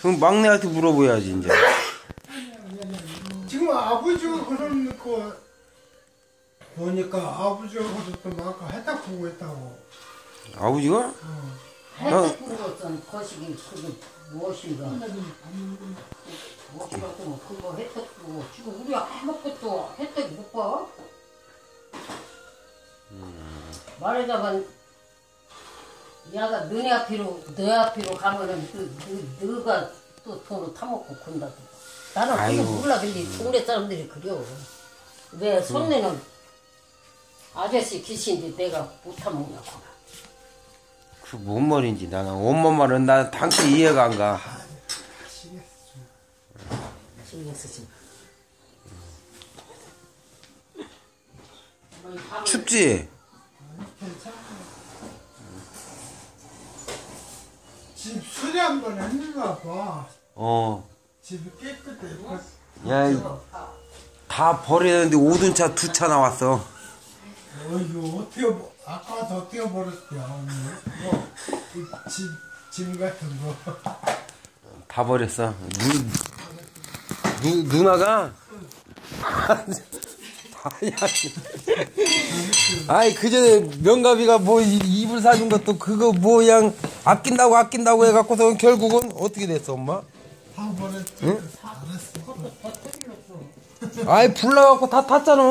그럼 막내한테 물어봐야지 이제. 지금 아버지가 그런 거 보니까 아버지가 그것도 막 했다 보고 있다고. 아버지가? 어. 해독 것은 거시기 그게 무엇인가 무엇이라고 뭐 그거 해독 고 지금 우리 아무것도 혜택 못 봐. 말하자면 야가 너네 앞으로 너 앞으로 가면은 그, 그 너가 또 돈을 타먹고 군다. 나는 그거 아이고. 몰라 근데 동네 사람들이 그려. 왜 손내는 아저씨 귀신인데 내가 못 타먹냐고. 그 뭔 말인지 나는 엄마 말은 나 당시 이해가 안 가. 아시겠어. 신경 쓰지 마. 춥지? 집 수리 한번 했는가 봐. 어. 집이 깨끗해. 야, 이- 다 버리는데 오둔차 두 차 나왔어. 어이구 어떻게 버- 아까도 어떻게 버렸대요 뭐, 뭐집 짐 같은 거. 다 버렸어. 누, 누, 누나가? 아이, 그 전에 명가비가 뭐 이- 이불 사준 것도 그거 뭐 그냥 아낀다고 아낀다고 해갖고서 결국은 어떻게 됐어, 엄마? 다 버렸지. 알았어. 아이, 불나갖고 다 탔잖아.